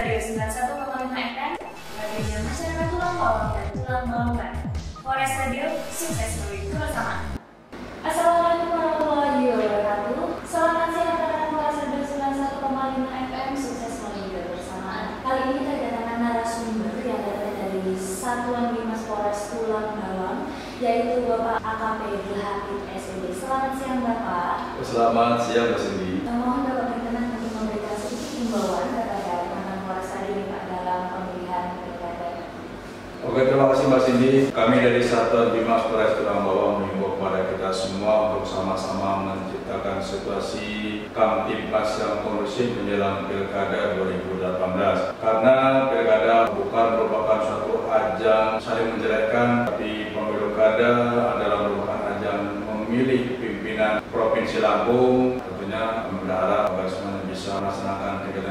Radio 91,5 FM, radionya masyarakat tulang bawang dan tulang balungan. Polres Radio, sukses melalui kebersamaan. Assalamualaikum warahmatullahi wabarakatuh. Selamat siang rekan Polres Radio 91,5 FM, sukses melalui kebersamaan. Kali ini kita kedatangan narasumber yang datang dari Satuan Bimas Polres Tulang Bawang, yaitu Bapak AKP Dilhapit SED. Selamat siang Bapak. Selamat siang Mbak Cindy. Mohon Bapak Oke, terima kasih Mbak Cindy. Kami dari Satuan Bimas Polres Tulang Bawang mengimbau kepada kita semua untuk sama-sama menciptakan situasi kamtipmas yang kondusif menjelang Pilkada 2018. Karena Pilkada bukan merupakan suatu ajang saling menjelekkan, tapi pemilu kada adalah merupakan ajang memilih pimpinan Provinsi Lampung. Tentunya kami berharap agar bisa melaksanakan kegiatan